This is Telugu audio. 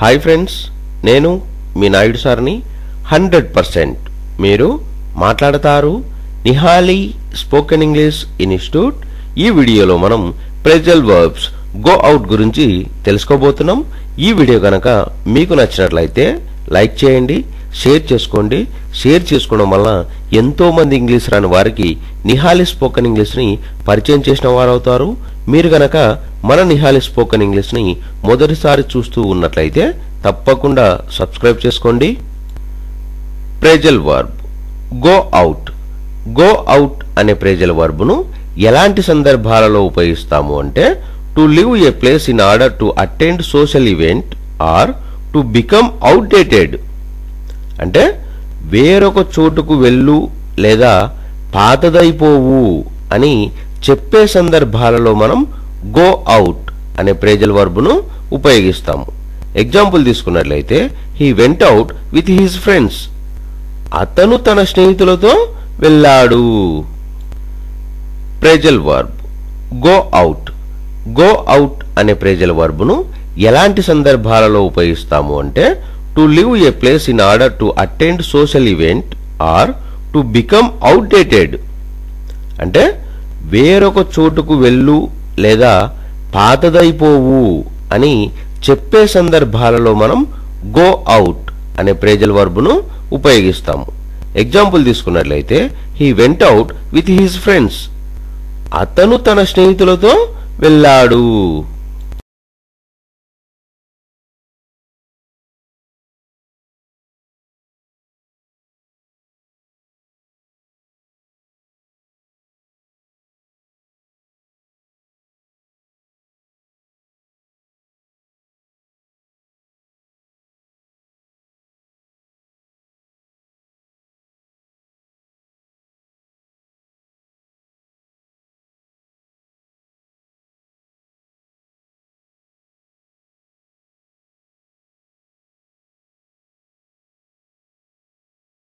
హాయ్ ఫ్రెండ్స్ నేను మీ నాయుడు సార్ని హండ్రెడ్ పర్సెంట్ మీరు మాట్లాడతారు నిహాలి స్పోకెన్ ఇంగ్లీష్ ఇన్స్టిట్యూట్ ఈ వీడియోలో మనం ప్రెజల్ వర్బ్స్ గో అవుట్ గురించి తెలుసుకోబోతున్నాం. ఈ వీడియో కనుక మీకు నచ్చినట్లయితే లైక్ చేయండి షేర్ చేసుకోండి. షేర్ చేసుకోవడం వల్ల ఎంతోమంది ఇంగ్లీష్ రాని వారికి నిహాలి స్పోకెన్ ఇంగ్లీష్ని పరిచయం చేసిన వారు అవుతారు మీరు గనక మన నిహాలి స్పోకెన్ ఇంగ్లీష్ని మొదటిసారి చూస్తూ ఉన్నట్లయితే తప్పకుండా సబ్స్క్రైబ్ చేసుకోండి. Phrasal verb. Go out. Go out అనే ప్రేజల్ వర్బ్ను ఎలాంటి సందర్భాలలో ఉపయోగిస్తాము అంటే to leave a place in order to attend social event or to become outdated అంటే వేరొక చోటుకు వెళ్ళు లేదా పాతదైపోవు అని చెప్పే సందర్భాలలో మనం గో అవుట్ అనే ప్రేజల్ వర్బ్ను ఉపయోగిస్తాము. ఎగ్జాంపుల్ తీసుకున్నట్లయితే he went out with his friends అతను తన స్నేహితులతో వెళ్ళాడు. Phrasal verb go out go out అనే ప్రేజల్ వర్బ్ను ఎలాంటి సందర్భాలలో ఉపయోగిస్తాము అంటే to leave a place in order to attend social event or to become outdated అంటే వేరొక చోటుకు వెళ్ళు లేదా పాతదైపోవు అని చెప్పే సందర్భాలలో మనం గో అవుట్ అనే ప్రేజల్ వర్బ్ను ఉపయోగిస్తాము. ఎగ్జాంపుల్ తీసుకున్నట్లయితే he went out with his friends అతను తన స్నేహితులతో వెళ్ళాడు.